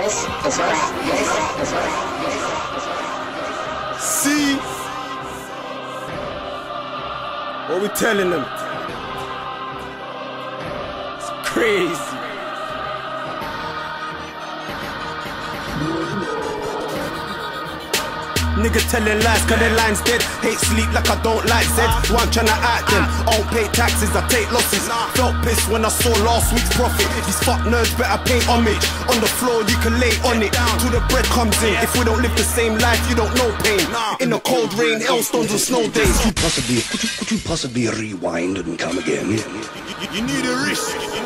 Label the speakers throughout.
Speaker 1: Rap.
Speaker 2: See? What we telling them? It's crazy. Nigga telling lies, cause their lines dead. Hate sleep like I don't like Zed. One tryna act them. I don't pay taxes, I take losses. Felt pissed when I saw last week's profit. These fuck nerds better pay homage. On the floor, you can lay on it. Till the bread comes in. If we don't live the same life, you don't know pain. In the cold rain, hailstones and snow days.
Speaker 3: Could you possibly, could you, could you possibly rewind and come again?
Speaker 2: You need a risk. You need a risk.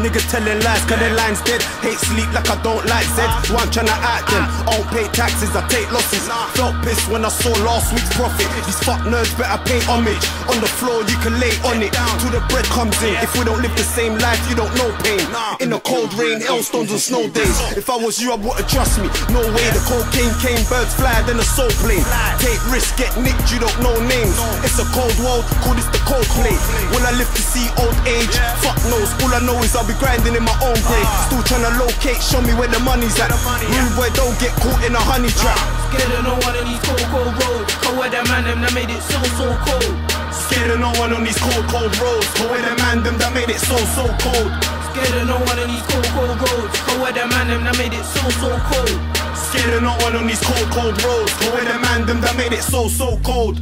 Speaker 2: Nigga telling lies, cause their lines dead. Hate sleep like I don't like Zed. One tryna act them. I don't pay taxes, I take losses. Felt pissed when I saw last week's profit. These fuck nerds better pay homage. On the floor, you can lay on it. Till the bread comes in. If we don't live the same life, you don't know pain. In the cold rain, hailstones and snow days. If I was you, I wouldn't trust me. No way, the cocaine came, birds fly, then a soul plane. Take risks, get nicked, you don't know names. It's a cold world, call this the cold play. Will I live to see old age? Fuck all I know is I'll be grinding in my own grave. Ah. Still tryna locate, show me where the money's at. Rude boy, don't get caught in a honey trap. Ah.
Speaker 4: Scared of no one on these cold, cold roads. Cold weather man, them that made it so, so cold.
Speaker 2: Scared of no one on these cold, cold roads. Go with the man, them that made it so, so cold.
Speaker 4: Scared of no one on these cold, cold roads. Cold weather man, them that made it so, so cold.
Speaker 2: Scared of no one on these cold, cold roads. Go with the man, them that made it so, so cold.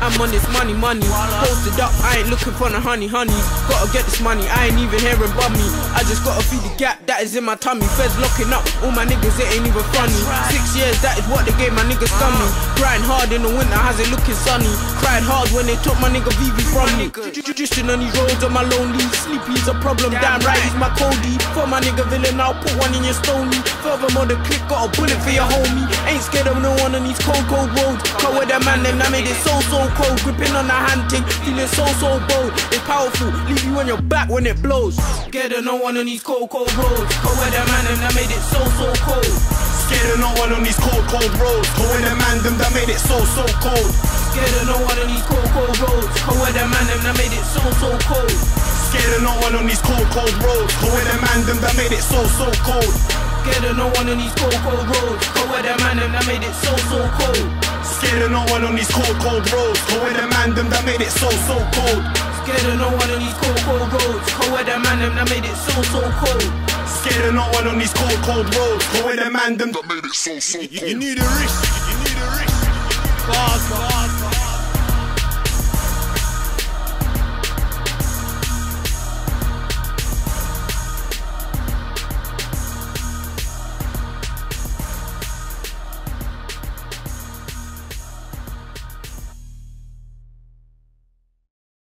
Speaker 4: I'm on this money, money. Posted up, I ain't looking for the honey, honey. Gotta get this money, I ain't even hearing about me. I just gotta feed the gap that is in my tummy. Feds locking up, all my niggas, it ain't even funny. Six years, that is what they gave my niggas scummy. Grind hard in the winter, how's it looking sunny? Cried hard when they took my nigga VV from me. Drifting on these roads on my lonely. Sleepy is a problem, damn right, he's my Cody. For my nigga villain, I'll put one in your stony. Furthermore, the click got a bullet for your homie. Ain't scared of no one on these cold, cold with that man, them that made it so, so cold. Gripping on the hunting, feeling so, so bold. It's powerful, leave you on your back when it blows. Scared of no one on these cold, cold roads. Cause with that man, them that made it so, so cold.
Speaker 2: Scared of no one on these cold, cold roads. Go with the man, them that made it so, so cold.
Speaker 4: Scared of no one on these cold, cold roads. Cause with that man, them that made it so, so cold.
Speaker 2: Scared of no one on these cold, cold roads. Go with the man, them that made it so, so cold.
Speaker 4: Scared of no one on these cold, cold roads. Cause with that man, them that made it so, so cold.
Speaker 2: Scared of no one on these cold, cold roads. Go with the man, them that made it so, so cold.
Speaker 4: Scared of no one on these cold, cold roads. Cause with that man, them that made it so, so cold.
Speaker 2: Scared of no one on these cold, cold roads. Go with the man, them that made it so, so cold. You need a risk. You need a risk. Fast,